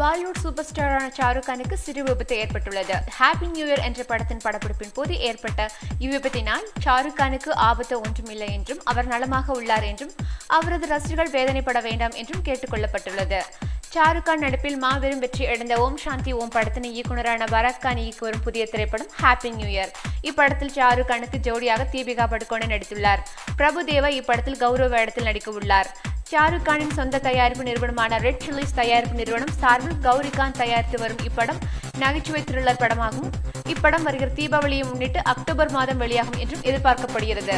Bollywood super ஸ்டாரான ஷாருக் கானுக்கு சிறு விபத்து ஏற்பட்டுள்ளது. ஹாப்பி நியூ இயர் என்ற படத்தின் படப்பிடிப்பின் போது ஏற்பட்ட இவ்விபத்தினால் ஷாருக் கானுக்கு ஆபத்து ஒன்றுமில்லை என்றும் அவர் நலமாக உள்ளார் என்றும் அவரது ரசிகர்கள் வேதனைப்பட வேண்டாம் என்றும் கேட்டுக்கொள்ளப்பட்டுள்ளது. ஷாருக் கான் நடிப்பில் மாபெரும் வெற்றி அடைந்த ஓம் சாந்தி ஓம் படத்தின் இயக்குனரான பரத் கான் இயக்கி வரும் புதிய திரைப்படம் ஹாப்பி நியூ இயர். இப்படத்தில் ஷாருக் கானுக்கு ஜோடியாக தீபிகா படுகோனே நடித்துள்ளார். பிரபு தேவா இப்படத்தில் கௌரவ இடத்தில் நடிக்க உள்ளார் ஷாருக் கானின் சொந்த தயாரிப்பு நிறுவனமான ரெட் சில்லிஸ் தயாரிப்பு நிறுவனம் சார்பில் கௌரி கான் தயாரித்து வரும் இப்படம் நகைச்சுவை த்ரில்லர் படமாகும். இப்படம் வருகிற தீபாவளியை முன்னிட்டு அக்டோபர் மாதம் வெளியாகும் என்றும் எதிர்பார்க்கப்படுகிறது.